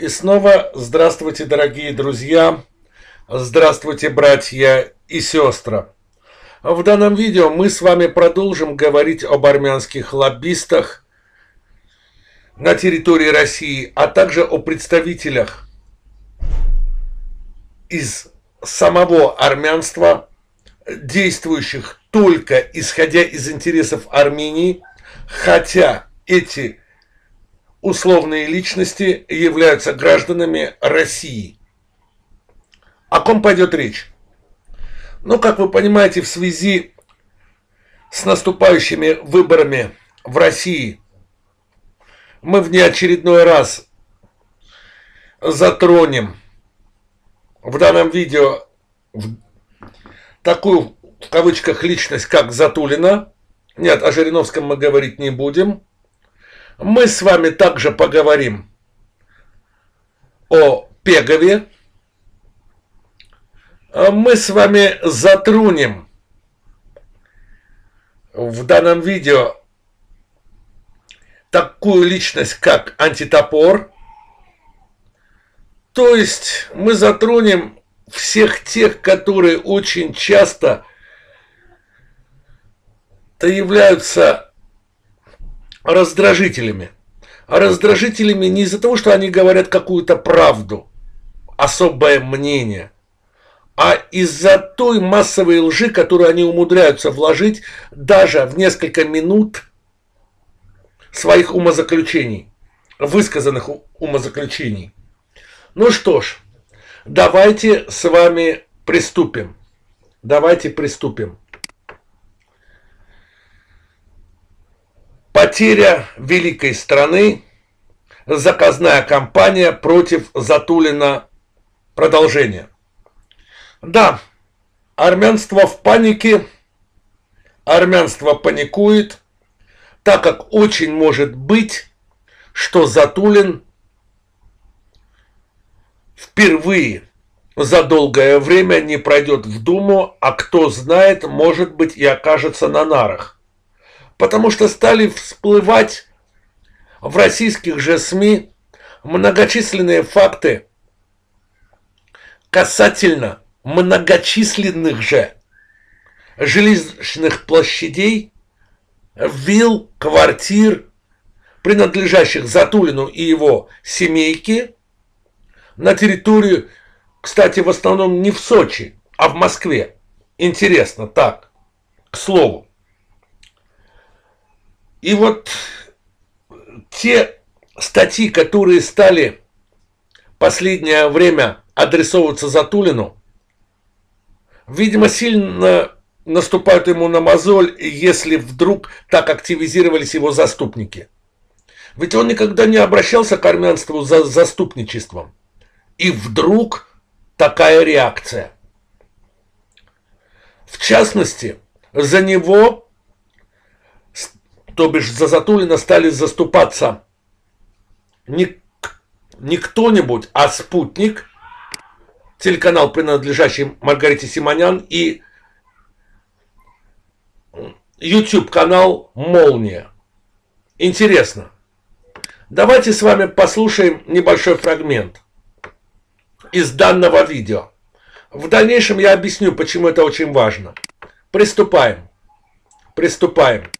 И снова здравствуйте, дорогие друзья, здравствуйте, братья и сестры. В данном видео мы с вами продолжим говорить об армянских лоббистах на территории России, а также о представителях из самого армянства, действующих только исходя из интересов Армении, хотя эти условные личности являются гражданами России. О ком пойдет речь? Ну, как вы понимаете, в связи с наступающими выборами в России мы в неочередной раз затронем в данном видео такую, в кавычках, личность, как Затулина. Нет, о Жириновском мы говорить не будем – мы с вами также поговорим о Пегове. Мы с вами затронем в данном видео такую личность, как антитопор. То есть мы затронем всех тех, которые очень часто являются раздражителями. А раздражителями не из-за того, что они говорят какую-то правду, особое мнение, а из-за той массовой лжи, которую они умудряются вложить даже в несколько минут своих умозаключений, высказанных умозаключений. Ну что ж, давайте с вами приступим. Давайте приступим. Потеря великой страны, заказная кампания против Затулина. Продолжение. Да, армянство в панике, армянство паникует, так как очень может быть, что Затулин впервые за долгое время не пройдет в Думу, а кто знает, может быть и окажется на нарах потому что стали всплывать в российских же СМИ многочисленные факты касательно многочисленных же жилищных площадей, вилл, квартир, принадлежащих Затулину и его семейке на территорию, кстати, в основном не в Сочи, а в Москве. Интересно, так, к слову. И вот те статьи, которые стали последнее время адресовываться Затулину, видимо, сильно наступают ему на мозоль, если вдруг так активизировались его заступники. Ведь он никогда не обращался к армянству за заступничеством. И вдруг такая реакция. В частности, за него то бишь за Затулина стали заступаться не, не кто-нибудь, а спутник, телеканал, принадлежащий Маргарите Симонян, и YouTube-канал «Молния». Интересно. Давайте с вами послушаем небольшой фрагмент из данного видео. В дальнейшем я объясню, почему это очень важно. Приступаем. Приступаем.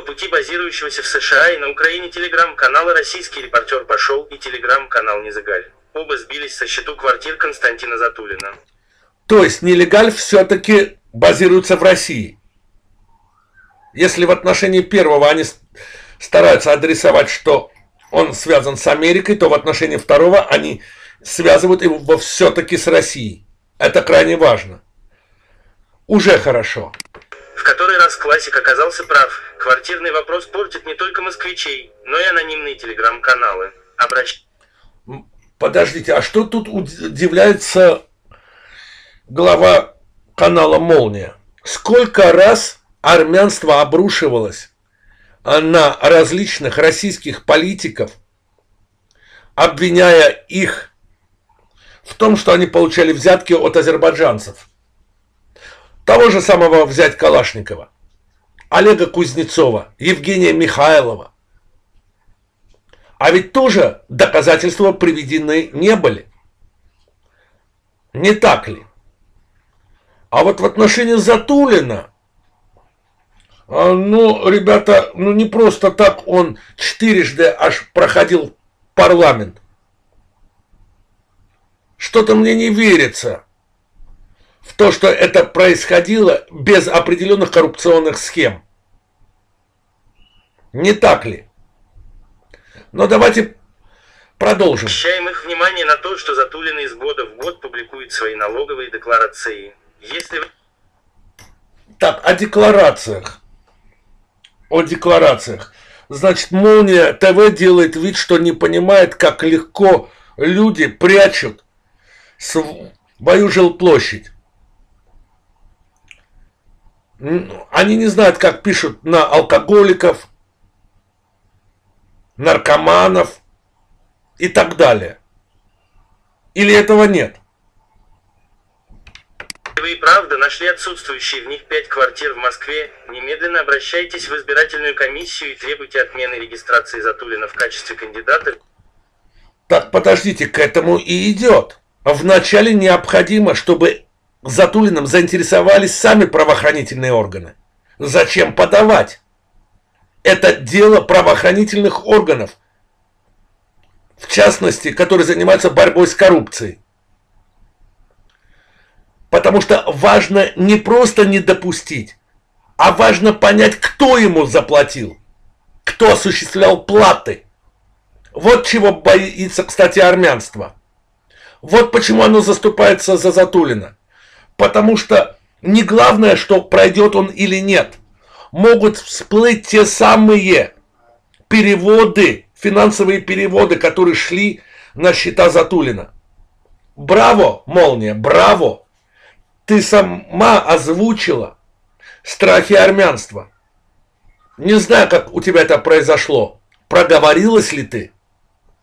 По пути базирующегося в США и на Украине телеграм-канала «Российский репортер пошел» и телеграм-канал «Незагаль». Оба сбились со счету квартир Константина Затулина. То есть нелегаль все-таки базируется в России. Если в отношении первого они стараются адресовать, что он связан с Америкой, то в отношении второго они связывают его все-таки с Россией. Это крайне важно. Уже хорошо. В который раз классик оказался прав. Квартирный вопрос портит не только москвичей, но и анонимные телеграм-каналы. Обращ... Подождите, а что тут удивляется глава канала «Молния»? Сколько раз армянство обрушивалось на различных российских политиков, обвиняя их в том, что они получали взятки от азербайджанцев. Того же самого взять Калашникова – Олега Кузнецова, Евгения Михайлова. А ведь тоже доказательства приведены не были. Не так ли? А вот в отношении Затулина, а, ну, ребята, ну не просто так он четырежды аж проходил парламент. Что-то мне не верится в то, что это происходило без определенных коррупционных схем. Не так ли? Но давайте продолжим. Обращаем их внимание на то, что Затулин из года в год публикует свои налоговые декларации. Если... Так, о декларациях. О декларациях. Значит, Молния ТВ делает вид, что не понимает, как легко люди прячут свою жилплощадь. Они не знают, как пишут на алкоголиков, наркоманов и так далее. Или этого нет? Вы и правда нашли отсутствующие в них пять квартир в Москве, немедленно обращайтесь в избирательную комиссию и требуйте отмены регистрации Затулина в качестве кандидата. Так подождите, к этому и идет. Вначале необходимо, чтобы Затулиным заинтересовались сами правоохранительные органы. Зачем подавать? Это дело правоохранительных органов, в частности, которые занимаются борьбой с коррупцией. Потому что важно не просто не допустить, а важно понять, кто ему заплатил, кто осуществлял платы. Вот чего боится, кстати, армянство. Вот почему оно заступается за Затулина. Потому что не главное, что пройдет он или нет. Могут всплыть те самые переводы, финансовые переводы, которые шли на счета Затулина. Браво, молния, браво! Ты сама озвучила страхи армянства. Не знаю, как у тебя это произошло. Проговорилась ли ты?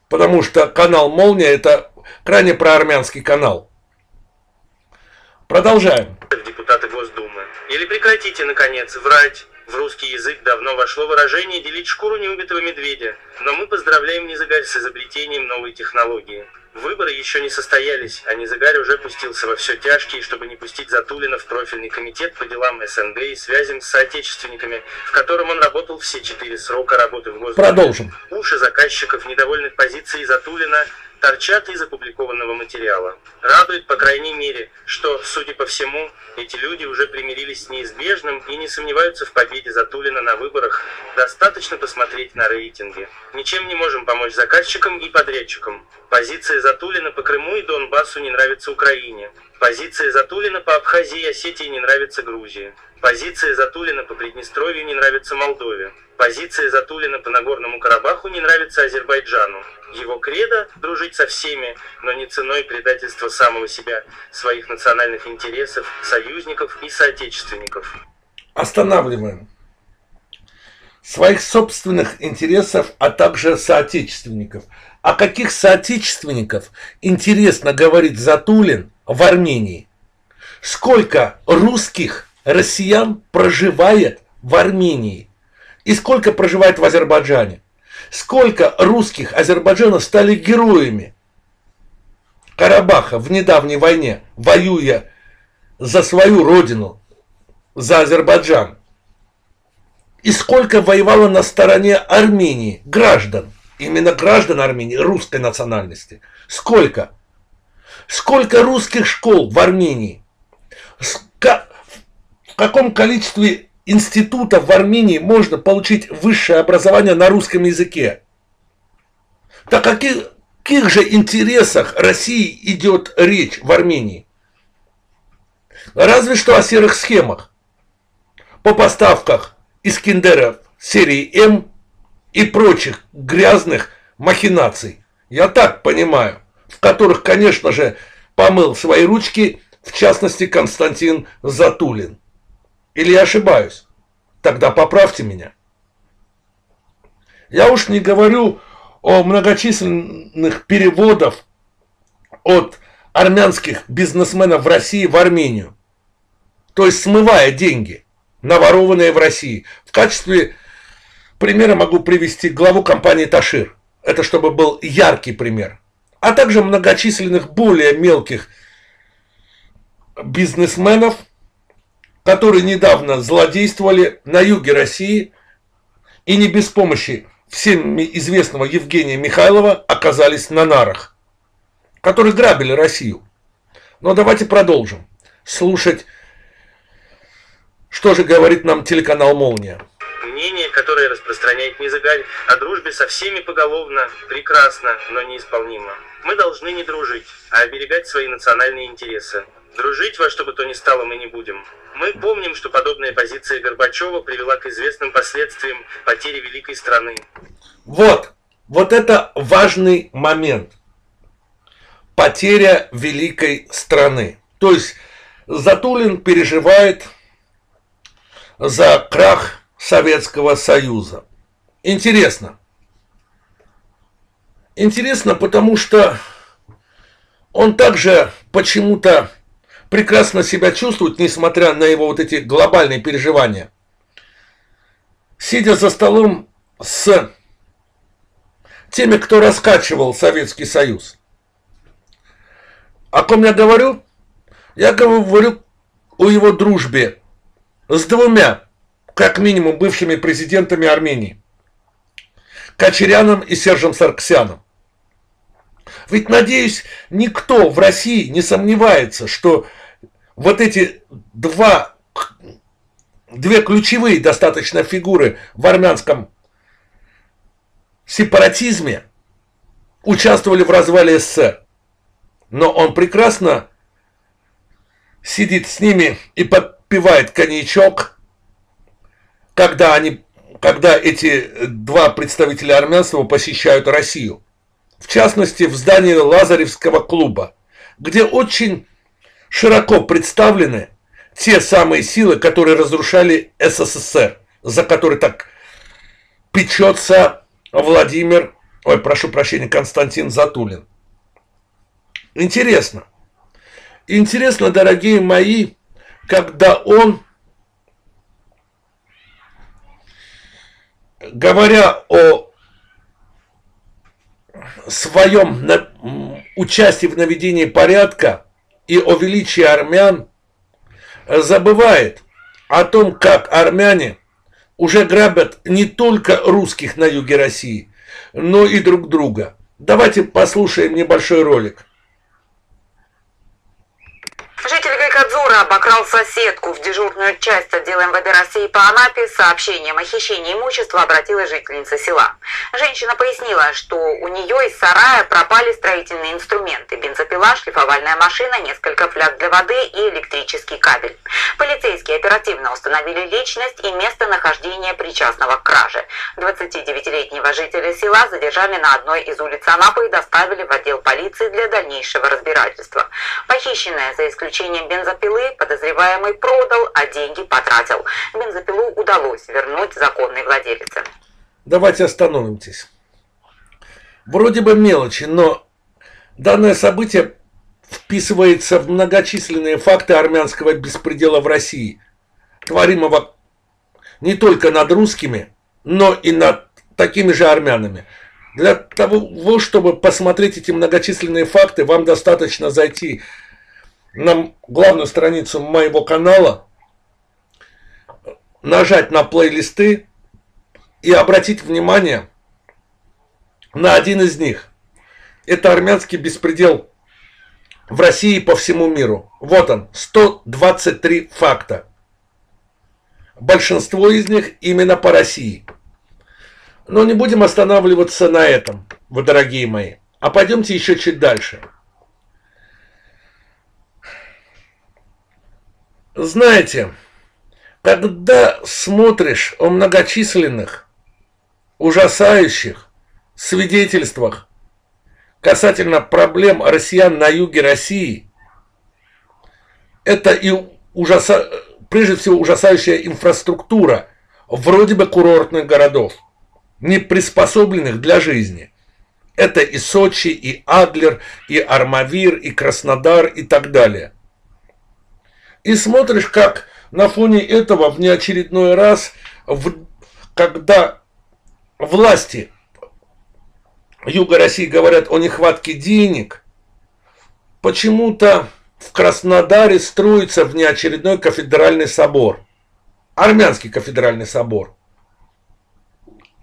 Потому что канал Молния это крайне проармянский канал. Продолжаем. Депутаты Госдумы. Или прекратите, наконец, врать. В русский язык давно вошло выражение «делить шкуру неубитого медведя», но мы поздравляем Низагарь с изобретением новой технологии. Выборы еще не состоялись, а Низагарь уже пустился во все тяжкие, чтобы не пустить Затулина в профильный комитет по делам СНГ и связям с соотечественниками, в котором он работал все четыре срока работы в Госдуме. Продолжим. Уши заказчиков, недовольных позицией Затулина, торчат из опубликованного материала. Радует, по крайней мере, что, судя по всему, эти люди уже примирились с неизбежным и не сомневаются в победе Затулина на выборах. Достаточно посмотреть на рейтинги. Ничем не можем помочь заказчикам и подрядчикам. Позиция Затулина по Крыму и Донбассу не нравится Украине. Позиция Затулина по Абхазии и Осетии не нравится Грузии. Позиция Затулина по Приднестровью не нравится Молдове. Позиция Затулина по Нагорному Карабаху не нравится Азербайджану. Его кредо – дружить со всеми, но не ценой предательства самого себя, своих национальных интересов, союзников и соотечественников. Останавливаем. Своих собственных интересов, а также соотечественников. О каких соотечественников интересно говорит Затулин в Армении? Сколько русских россиян проживает в Армении? И сколько проживает в Азербайджане? Сколько русских Азербайджана стали героями Карабаха в недавней войне, воюя за свою родину, за Азербайджан? И сколько воевало на стороне Армении граждан, именно граждан Армении, русской национальности? Сколько? Сколько русских школ в Армении? В каком количестве институтов в Армении можно получить высшее образование на русском языке. Так о каких, каких же интересах России идет речь в Армении? Разве что о серых схемах по поставках Искендеров серии М и прочих грязных махинаций. Я так понимаю, в которых, конечно же, помыл свои ручки, в частности, Константин Затулин. Или я ошибаюсь? Тогда поправьте меня. Я уж не говорю о многочисленных переводах от армянских бизнесменов в России в Армению. То есть смывая деньги наворованные в России. В качестве примера могу привести главу компании «Ташир». Это чтобы был яркий пример. А также многочисленных более мелких бизнесменов, которые недавно злодействовали на юге России и не без помощи всем известного Евгения Михайлова оказались на нарах, которые грабили Россию. Но давайте продолжим слушать, что же говорит нам телеканал «Молния». Мнение, которое распространяет Низагаль о дружбе со всеми поголовно, прекрасно, но неисполнимо. Мы должны не дружить, а оберегать свои национальные интересы. Дружить во что бы то ни стало мы не будем. Мы помним, что подобная позиция Горбачева привела к известным последствиям потери великой страны. Вот, вот это важный момент. Потеря великой страны. То есть Затулин переживает за крах Советского Союза. Интересно. Интересно, потому что он также почему-то прекрасно себя чувствует, несмотря на его вот эти глобальные переживания. Сидя за столом с теми, кто раскачивал Советский Союз. О ком я говорю? Я говорю о его дружбе с двумя, как минимум, бывшими президентами Армении. Качеряном и Сержем Сарксяном. Ведь, надеюсь, никто в России не сомневается, что вот эти два, две ключевые достаточно фигуры в армянском сепаратизме участвовали в развале СССР. Но он прекрасно сидит с ними и подпевает коньячок, когда, они, когда эти два представителя армянства посещают Россию. В частности, в здании Лазаревского клуба, где очень широко представлены те самые силы, которые разрушали СССР, за которые так печется Владимир, ой, прошу прощения, Константин Затулин. Интересно. Интересно, дорогие мои, когда он, говоря о своем участии в наведении порядка и о величии армян, забывает о том, как армяне уже грабят не только русских на юге России, но и друг друга. Давайте послушаем небольшой ролик. Житель Гайкадзура обокрал соседку. В дежурную часть отдела МВД России по Анапе с сообщением о хищении имущества обратилась жительница села. Женщина пояснила, что у нее из сарая пропали строительные инструменты, бензопила, шлифовальная машина, несколько фляг для воды и электрический кабель. Полицейские оперативно установили личность и местонахождение причастного к краже. 29-летнего жителя села задержали на одной из улиц Анапы и доставили в отдел полиции для дальнейшего разбирательства. Похищенная за исключением исключением бензопилы, подозреваемый продал, а деньги потратил. Бензопилу удалось вернуть законной владелице. Давайте остановимся. Вроде бы мелочи, но данное событие вписывается в многочисленные факты армянского беспредела в России, творимого не только над русскими, но и над такими же армянами. Для того, чтобы посмотреть эти многочисленные факты, вам достаточно зайти на главную страницу моего канала, нажать на плейлисты и обратить внимание на один из них. Это армянский беспредел в России и по всему миру. Вот он, 123 факта. Большинство из них именно по России. Но не будем останавливаться на этом, вы дорогие мои. А пойдемте еще чуть дальше. Знаете, когда смотришь о многочисленных, ужасающих свидетельствах касательно проблем россиян на юге России, это и ужаса... прежде всего ужасающая инфраструктура вроде бы курортных городов, не приспособленных для жизни. Это и Сочи, и Адлер, и Армавир, и Краснодар, и так далее – и смотришь, как на фоне этого в неочередной раз, в, когда власти Юга России говорят о нехватке денег, почему-то в Краснодаре строится внеочередной кафедральный собор. Армянский кафедральный собор.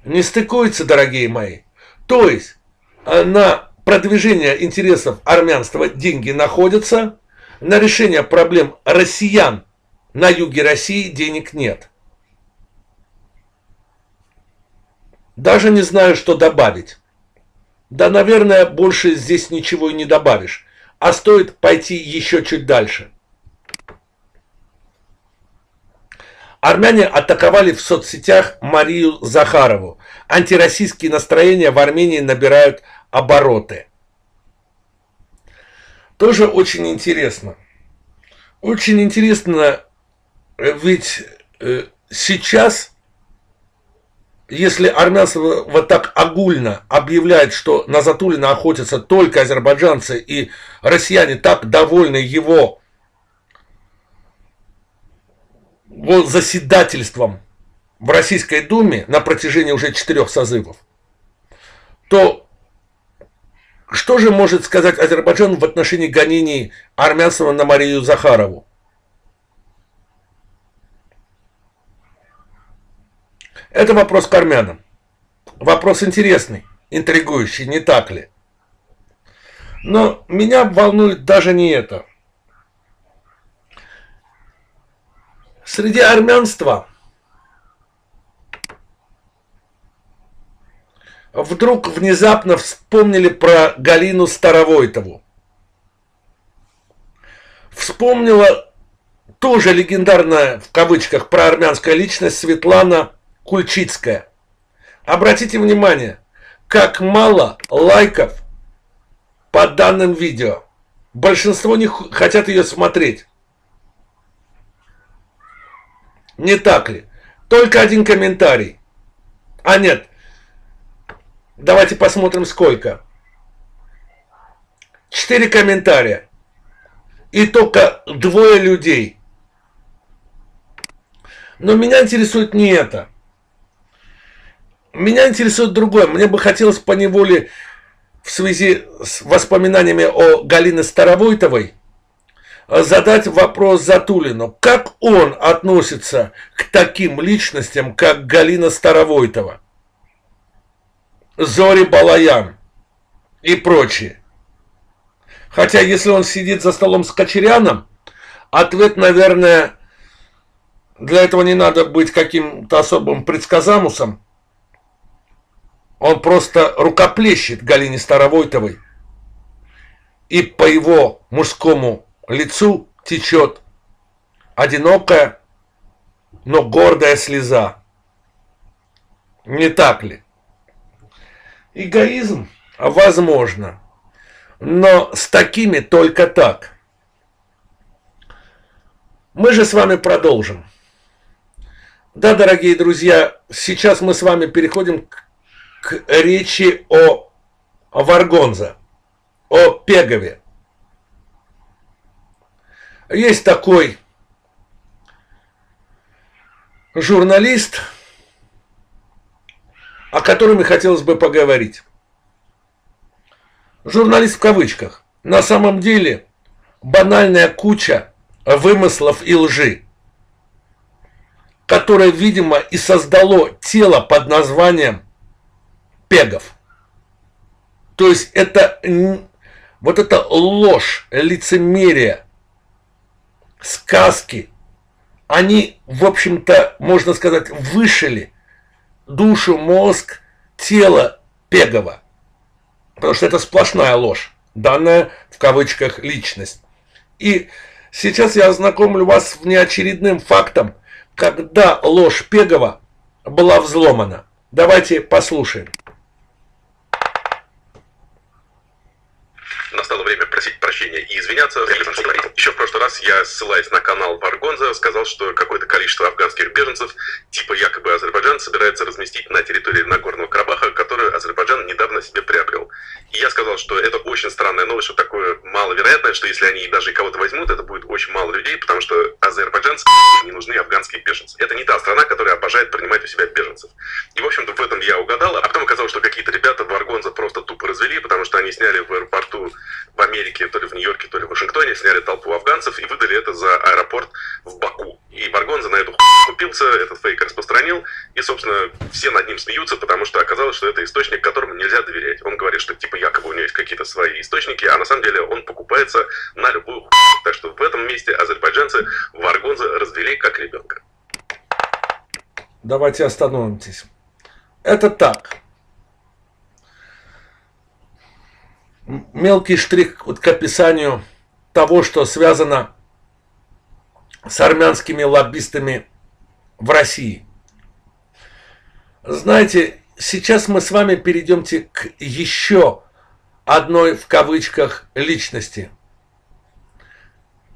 Не стыкуется, дорогие мои. То есть на продвижение интересов армянства деньги находятся, на решение проблем россиян на юге России денег нет. Даже не знаю, что добавить. Да, наверное, больше здесь ничего и не добавишь. А стоит пойти еще чуть дальше. Армяне атаковали в соцсетях Марию Захарову. Антироссийские настроения в Армении набирают обороты. Тоже очень интересно. Очень интересно, ведь э, сейчас, если армянство вот так огульно объявляет, что на Затулина охотятся только азербайджанцы, и россияне так довольны его вот заседательством в Российской Думе на протяжении уже четырех созывов, то что же может сказать Азербайджан в отношении гонений армянства на Марию Захарову? Это вопрос к армянам. Вопрос интересный, интригующий, не так ли? Но меня волнует даже не это. Среди армянства вдруг внезапно вспомнили про Галину Старовойтову. Вспомнила тоже легендарная, в кавычках, проармянская личность Светлана Кульчицкая. Обратите внимание, как мало лайков по данным видео. Большинство не хотят ее смотреть. Не так ли? Только один комментарий. А нет, Давайте посмотрим сколько. Четыре комментария. И только двое людей. Но меня интересует не это. Меня интересует другое. Мне бы хотелось по неволе в связи с воспоминаниями о Галине Старовойтовой задать вопрос Затулину. Как он относится к таким личностям, как Галина Старовойтова? Зори Балаян и прочие. Хотя, если он сидит за столом с Кочеряном, ответ, наверное, для этого не надо быть каким-то особым предсказамусом. Он просто рукоплещет Галине Старовойтовой. И по его мужскому лицу течет одинокая, но гордая слеза. Не так ли? Эгоизм? Возможно. Но с такими только так. Мы же с вами продолжим. Да, дорогие друзья, сейчас мы с вами переходим к, к речи о, о Варгонзе, о Пегове. Есть такой журналист – о котором и хотелось бы поговорить. Журналист в кавычках. На самом деле банальная куча вымыслов и лжи, которая, видимо, и создало тело под названием Пегов. То есть это вот эта ложь, лицемерие, сказки, они, в общем-то, можно сказать, вышили душу, мозг, тело Пегова. Потому что это сплошная ложь, данная в кавычках личность. И сейчас я ознакомлю вас с неочередным фактом, когда ложь Пегова была взломана. Давайте послушаем. настало время просить прощения, и извиняться Еще в прошлый раз я, ссылаясь на канал Варгонза, сказал, что какое-то количество афганских беженцев, типа якобы Азербайджан, собирается разместить на территории Нагорного Карабаха, которую Азербайджан недавно себе приобрел. И я сказал, что это очень странная новость, что такое маловероятное, что если они даже кого-то возьмут, это будет очень мало людей, потому что азербайджанцы не нужны афганские беженцы. Это не та страна, которая обожает принимать у себя беженцев. И, в общем-то, в этом я угадал, а потом оказалось, что какие-то ребята Варгонза просто тупо развели, потому что они сняли в аэропорту в Америке то ли в Нью-Йорке, то ли в Вашингтоне, сняли толпу афганцев и выдали это за аэропорт в Баку. И Баргонза на эту хуйню купился, этот фейк распространил, и, собственно, все над ним смеются, потому что оказалось, что это источник, которому нельзя доверять. Он говорит, что типа якобы у него есть какие-то свои источники, а на самом деле он покупается на любую хуйню. Так что в этом месте азербайджанцы Варгонза развели как ребенка. Давайте остановимся. Это так. Мелкий штрих вот к описанию того, что связано с армянскими лоббистами в России. Знаете, сейчас мы с вами перейдемте к еще одной в кавычках личности.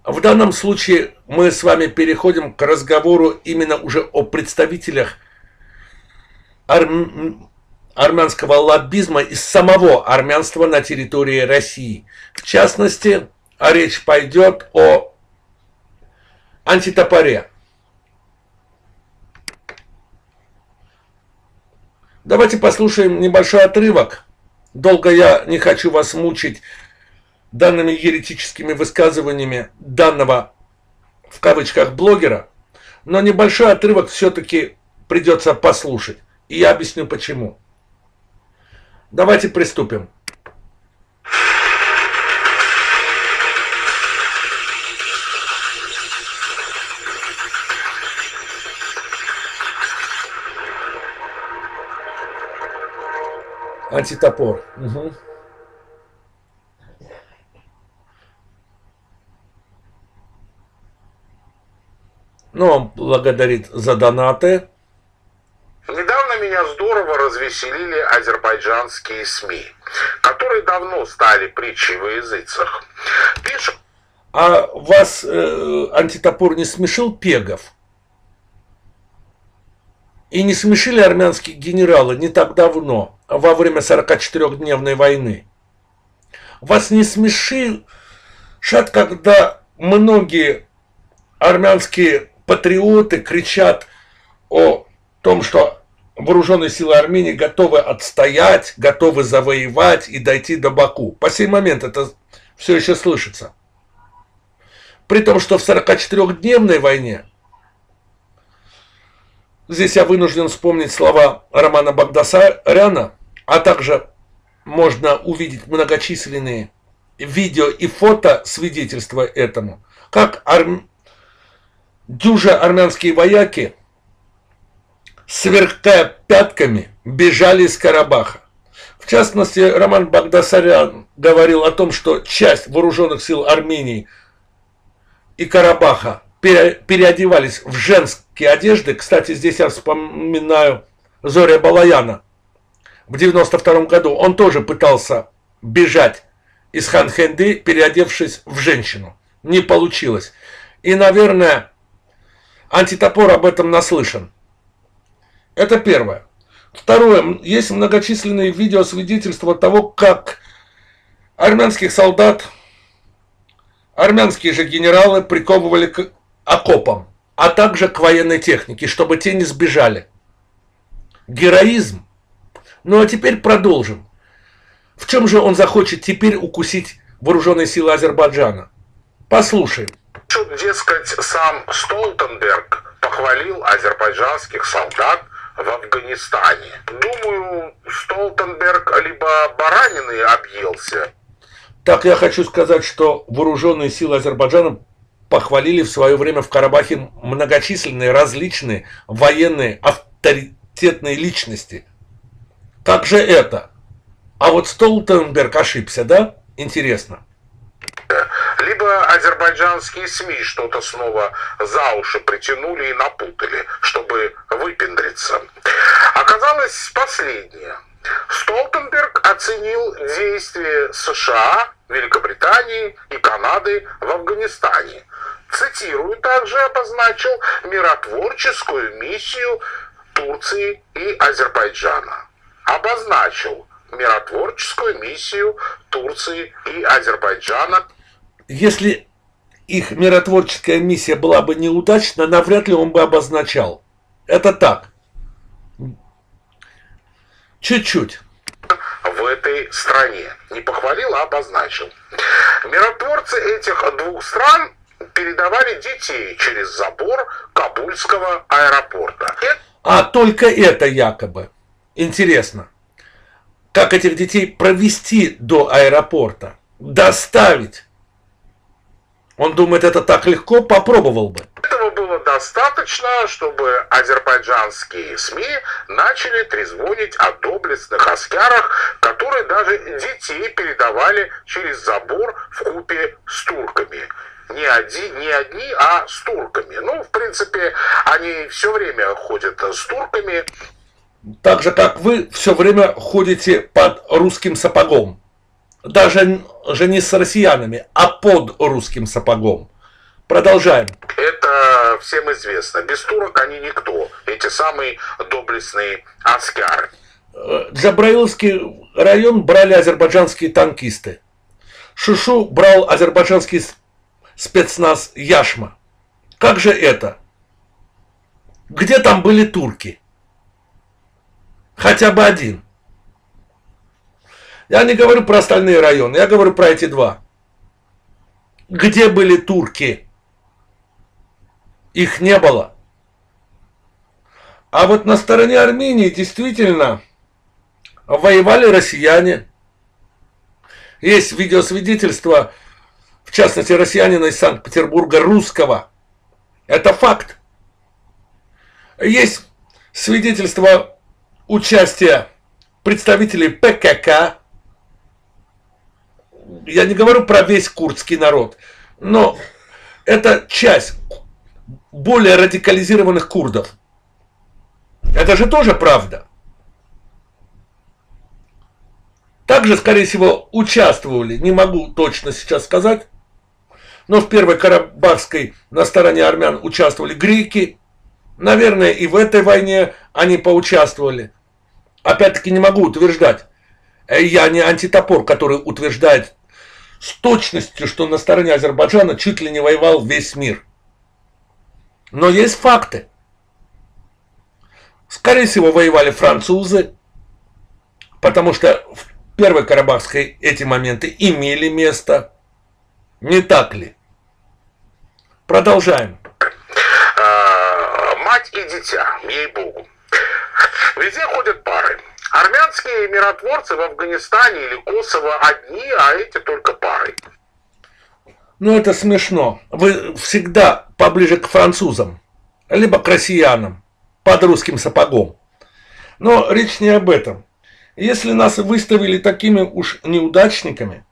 В данном случае мы с вами переходим к разговору именно уже о представителях арм... армянского лоббизма из самого армянства на территории России. В частности, речь пойдет о антитопоре. Давайте послушаем небольшой отрывок. Долго я не хочу вас мучить данными еретическими высказываниями данного в кавычках блогера, но небольшой отрывок все-таки придется послушать. И я объясню почему. Давайте приступим. Антитопор. Угу. Ну, он благодарит за донаты. Меня здорово развеселили азербайджанские СМИ, которые давно стали притчей во языцах. Пишут... А вас э, антитопор не смешил Пегов? И не смешили армянские генералы не так давно, во время 44-дневной войны? Вас не смешит, когда многие армянские патриоты кричат о том, что вооруженные силы Армении готовы отстоять, готовы завоевать и дойти до Баку. По сей момент это все еще слышится. При том, что в 44-дневной войне, здесь я вынужден вспомнить слова Романа Багдасаряна, а также можно увидеть многочисленные видео и фото свидетельства этому, как арм дюжа армянские вояки, сверкая пятками, бежали из Карабаха. В частности, Роман Багдасарян говорил о том, что часть вооруженных сил Армении и Карабаха переодевались в женские одежды. Кстати, здесь я вспоминаю Зоря Балаяна. В 92 году он тоже пытался бежать из Ханхенды, переодевшись в женщину. Не получилось. И, наверное, Антитопор об этом наслышан. Это первое. Второе. Есть многочисленные видеосвидетельства того, как армянских солдат, армянские же генералы приковывали к окопам, а также к военной технике, чтобы те не сбежали. Героизм. Ну а теперь продолжим. В чем же он захочет теперь укусить вооруженные силы Азербайджана? Послушаем. Дескать, сам Столтенберг похвалил азербайджанских солдат в Афганистане. Думаю, Столтенберг либо баранины объелся. Так я хочу сказать, что вооруженные силы Азербайджана похвалили в свое время в Карабахе многочисленные различные военные авторитетные личности. Как же это? А вот Столтенберг ошибся, да? Интересно либо азербайджанские СМИ что-то снова за уши притянули и напутали, чтобы выпендриться. Оказалось последнее. Столтенберг оценил действия США, Великобритании и Канады в Афганистане. Цитирую, также обозначил миротворческую миссию Турции и Азербайджана. Обозначил миротворческую миссию Турции и Азербайджана если их миротворческая миссия была бы неудачна, навряд ли он бы обозначал. Это так. Чуть-чуть. в этой стране. Не похвалил, а обозначил. Миротворцы этих двух стран передавали детей через забор Кабульского аэропорта. А только это якобы. Интересно, как этих детей провести до аэропорта, доставить. Он думает, это так легко, попробовал бы. Этого было достаточно, чтобы азербайджанские СМИ начали трезвонить о доблестных аскярах, которые даже детей передавали через забор в купе с турками. Не, один, не одни, а с турками. Ну, в принципе, они все время ходят с турками. Так же, как вы все время ходите под русским сапогом. Даже же не с россиянами, а под русским сапогом. Продолжаем. Это всем известно. Без турок они никто. Эти самые доблестные аскяры. Э, Джабраиловский район брали азербайджанские танкисты. Шушу брал азербайджанский спецназ Яшма. Как же это? Где там были турки? Хотя бы один. Я не говорю про остальные районы, я говорю про эти два. Где были турки? Их не было. А вот на стороне Армении действительно воевали россияне. Есть видеосвидетельство, в частности, россиянина из Санкт-Петербурга русского. Это факт. Есть свидетельство участия представителей ПКК. Я не говорю про весь курдский народ, но это часть более радикализированных курдов. Это же тоже правда. Также, скорее всего, участвовали, не могу точно сейчас сказать, но в Первой Карабахской на стороне армян участвовали греки. Наверное, и в этой войне они поучаствовали. Опять-таки не могу утверждать. Э, Я не антитопор, который утверждает с точностью, что на стороне Азербайджана чуть ли не воевал весь мир. Но есть факты. Скорее всего, воевали французы, потому что в Первой Карабахской эти моменты имели место. Не так ли? Продолжаем. А, мать и дитя, ей-богу. Везде ходят пары. Армянские миротворцы в Афганистане или Косово одни, а эти только пары. Ну, это смешно. Вы всегда поближе к французам, либо к россиянам, под русским сапогом. Но речь не об этом. Если нас выставили такими уж неудачниками,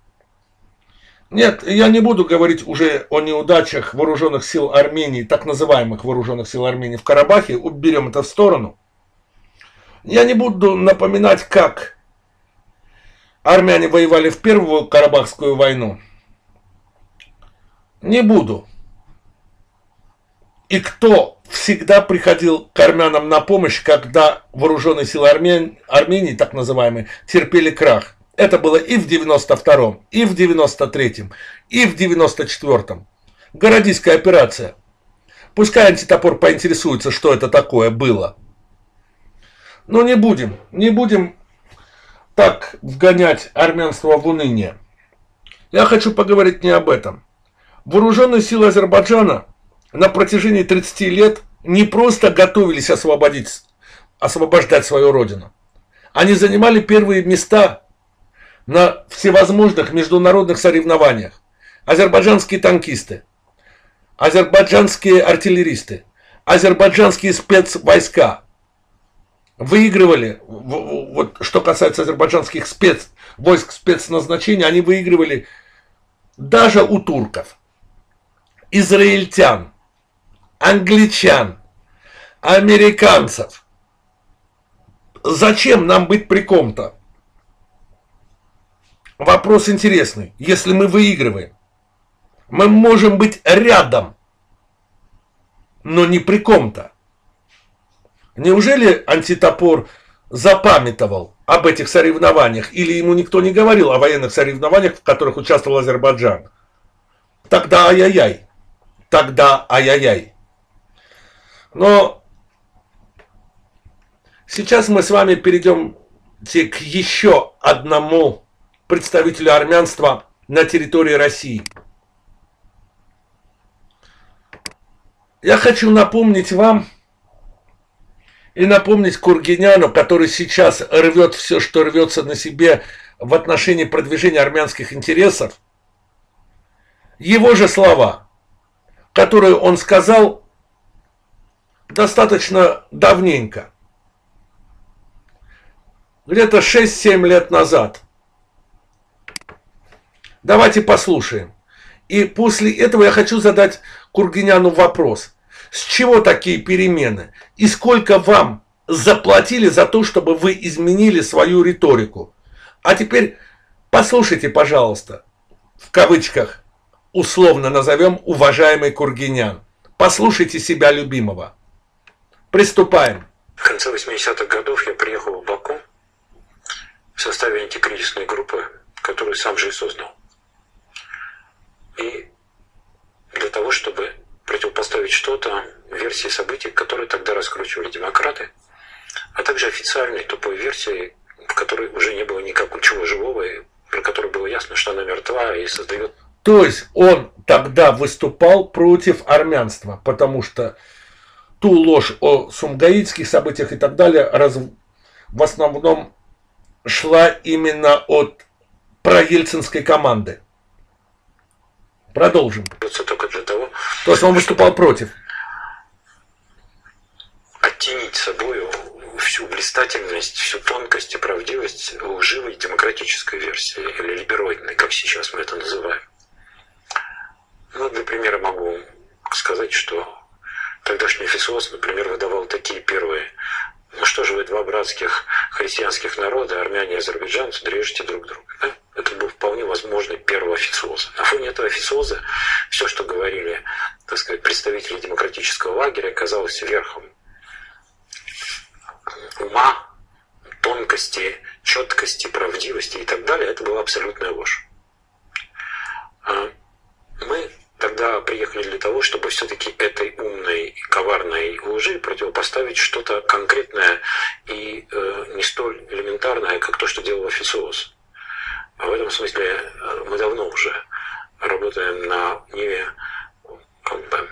нет, я не буду говорить уже о неудачах вооруженных сил Армении, так называемых вооруженных сил Армении в Карабахе, уберем это в сторону. Я не буду напоминать, как армяне воевали в Первую Карабахскую войну. Не буду. И кто всегда приходил к армянам на помощь, когда вооруженные силы Армен... Армении, так называемые, терпели крах. Это было и в 92-м, и в 93-м, и в 94-м. Городийская операция. Пускай антитопор поинтересуется, что это такое было. Но не будем, не будем так вгонять армянство в уныние. Я хочу поговорить не об этом. Вооруженные силы Азербайджана на протяжении 30 лет не просто готовились освободить, освобождать свою родину. Они занимали первые места на всевозможных международных соревнованиях. Азербайджанские танкисты, азербайджанские артиллеристы, азербайджанские спецвойска выигрывали, вот что касается азербайджанских спец, войск спецназначения, они выигрывали даже у турков, израильтян, англичан, американцев. Зачем нам быть при ком-то? Вопрос интересный. Если мы выигрываем, мы можем быть рядом, но не при ком-то. Неужели антитопор запамятовал об этих соревнованиях, или ему никто не говорил о военных соревнованиях, в которых участвовал Азербайджан? Тогда ай-яй-яй. Тогда ай-яй-яй. Но сейчас мы с вами перейдем к еще одному представителю армянства на территории России. Я хочу напомнить вам и напомнить Кургиняну, который сейчас рвет все, что рвется на себе в отношении продвижения армянских интересов, его же слова, которые он сказал достаточно давненько, где-то 6-7 лет назад. Давайте послушаем. И после этого я хочу задать Кургиняну вопрос. С чего такие перемены? И сколько вам заплатили за то, чтобы вы изменили свою риторику? А теперь послушайте, пожалуйста, в кавычках, условно назовем уважаемый Кургинян. Послушайте себя любимого. Приступаем. В конце 80-х годов я приехал в Баку в составе антикризисной группы, которую сам же и создал. И для того, чтобы что-то версии событий, которые тогда раскручивали демократы, а также официальной тупой версии, в которой уже не было никакого чего живого, и про которую было ясно, что она мертва и создает... То есть он тогда выступал против армянства, потому что ту ложь о сумгаитских событиях и так далее раз... в основном шла именно от проельцинской команды. Продолжим. Только для того, То есть он выступал против. Оттенить собою всю блистательность, всю тонкость и правдивость лживой демократической версии, или либероидной, как сейчас мы это называем. Ну, для примера могу сказать, что тогдашний Фисос, например, выдавал такие первые ну что же вы, два братских христианских народа, армяне и азербайджанцы, дрежете друг друга? Да? Это был вполне возможный первый официоз. На фоне этого официоза все, что говорили, так сказать, представители демократического лагеря, оказалось верхом ума, тонкости, четкости, правдивости и так далее. Это была абсолютная ложь. А мы тогда приехали для того, чтобы все-таки этой умной, коварной лжи противопоставить что-то конкретное и э, не столь элементарное, как то, что делал официоз. В этом смысле э, мы давно уже работаем на ниве как бы,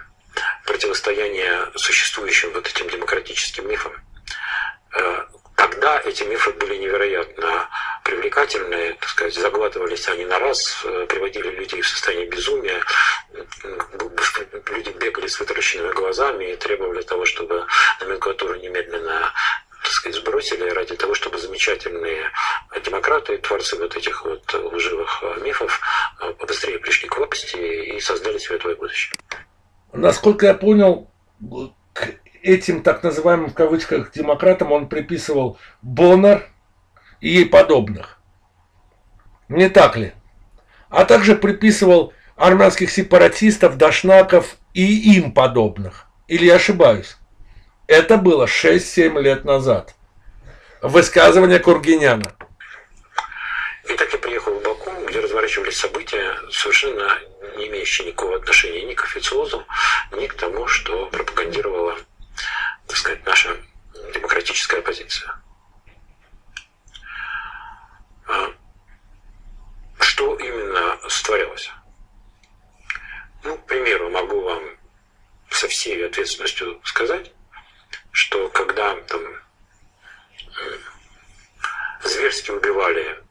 противостояния существующим вот этим демократическим мифам. Э, тогда эти мифы были невероятно привлекательные, так сказать, заглатывались они на раз, э, приводили людей в состояние безумия, люди бегали с вытаращенными глазами и требовали того, чтобы номенклатуру немедленно так сказать, сбросили ради того, чтобы замечательные демократы, творцы вот этих вот лживых э, мифов, побыстрее пришли к власти и создали светлое будущее. Насколько я понял, этим так называемым в кавычках демократам он приписывал Боннер и ей подобных. Не так ли? А также приписывал армянских сепаратистов, дашнаков и им подобных. Или я ошибаюсь? Это было 6-7 лет назад. Высказывание Кургиняна. И так я приехал в Баку, где разворачивались события, совершенно не имеющие никакого отношения ни к официозу, ни к тому, что пропагандировала так сказать, наша демократическая оппозиция. А что именно сотворялось? Ну, к примеру, могу вам со всей ответственностью сказать, что когда там зверски убивали,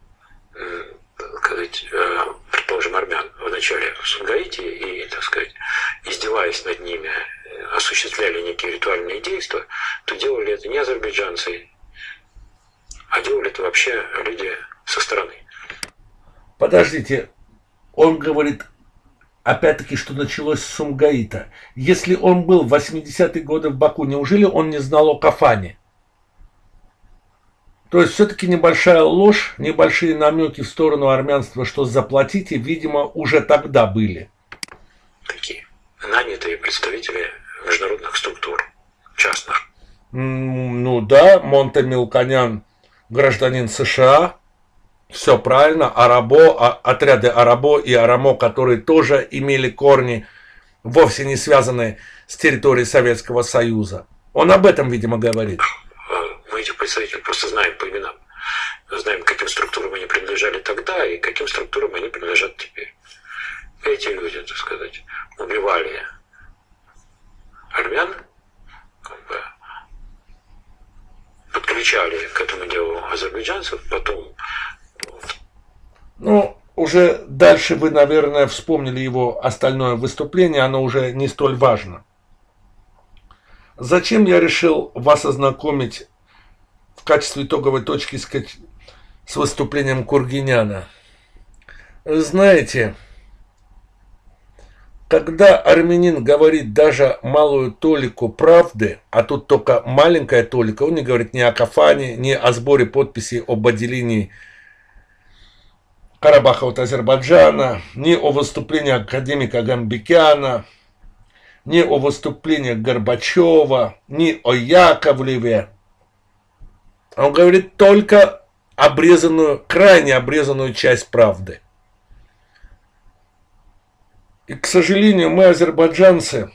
сказать, э, предположим, армян в начале в Сунгаите и, так сказать, издеваясь над ними, осуществляли некие ритуальные действия, то делали это не азербайджанцы, а делали это вообще люди со стороны. Подождите, он говорит, опять-таки, что началось с Сумгаита. Если он был в 80-е годы в Баку, неужели он не знал о Кафане? То есть все-таки небольшая ложь, небольшие намеки в сторону армянства, что заплатите, видимо, уже тогда были. Такие нанятые представители международных структур, частных. Ну да, Монте Милконян, гражданин США, все правильно, Арабо, а, отряды Арабо и Арамо, которые тоже имели корни, вовсе не связанные с территорией Советского Союза. Он об этом, видимо, говорит. Мы этих представителей просто знаем по именам. тогда и каким структурам они принадлежат теперь. Эти люди, так сказать, убивали армян, как бы, подключали к этому делу азербайджанцев, потом... Вот. Ну, уже дальше вы, наверное, вспомнили его остальное выступление, оно уже не столь важно. Зачем я решил вас ознакомить в качестве итоговой точки сказать, с выступлением Кургиняна? Знаете, когда армянин говорит даже малую толику правды, а тут только маленькая толика, он не говорит ни о Кафане, ни о сборе подписей об отделении Карабаха от Азербайджана, ни о выступлении академика Гамбикяна, ни о выступлениях Горбачева, ни о Яковлеве. Он говорит только обрезанную, крайне обрезанную часть правды. И, к сожалению, мы, азербайджанцы,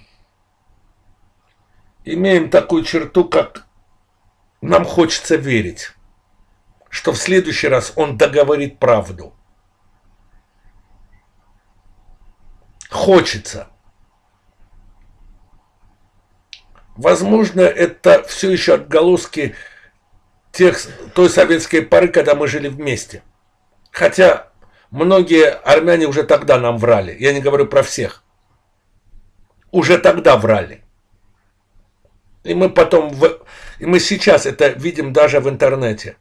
имеем такую черту, как нам хочется верить, что в следующий раз он договорит правду. Хочется. Возможно, это все еще отголоски тех, той советской поры, когда мы жили вместе. Хотя многие армяне уже тогда нам врали. Я не говорю про всех. Уже тогда врали. И мы потом, в... и мы сейчас это видим даже в интернете.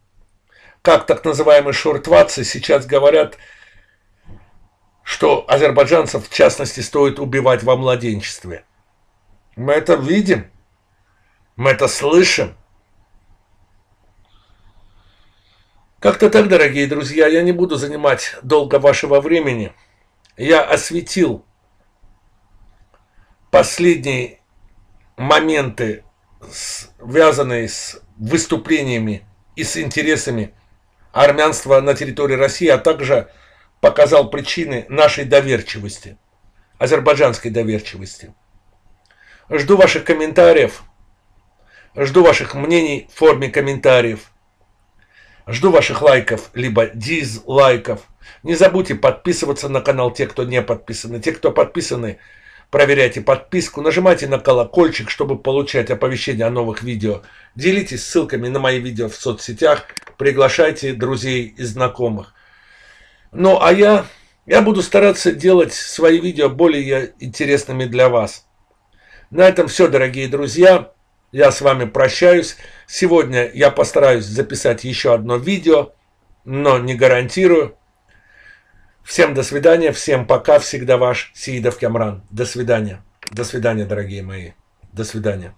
Как так называемые шортвацы сейчас говорят, что азербайджанцев в частности стоит убивать во младенчестве. Мы это видим. Мы это слышим. Как-то так, дорогие друзья, я не буду занимать долго вашего времени. Я осветил последние моменты, связанные с выступлениями и с интересами армянства на территории России, а также показал причины нашей доверчивости, азербайджанской доверчивости. Жду ваших комментариев. Жду ваших мнений в форме комментариев. Жду ваших лайков, либо дизлайков. Не забудьте подписываться на канал те, кто не подписаны. Те, кто подписаны, проверяйте подписку, нажимайте на колокольчик, чтобы получать оповещения о новых видео. Делитесь ссылками на мои видео в соцсетях, приглашайте друзей и знакомых. Ну, а я, я буду стараться делать свои видео более интересными для вас. На этом все, дорогие друзья. Я с вами прощаюсь. Сегодня я постараюсь записать еще одно видео, но не гарантирую. Всем до свидания, всем пока, всегда ваш Сиидов Кямран. До свидания. До свидания, дорогие мои. До свидания.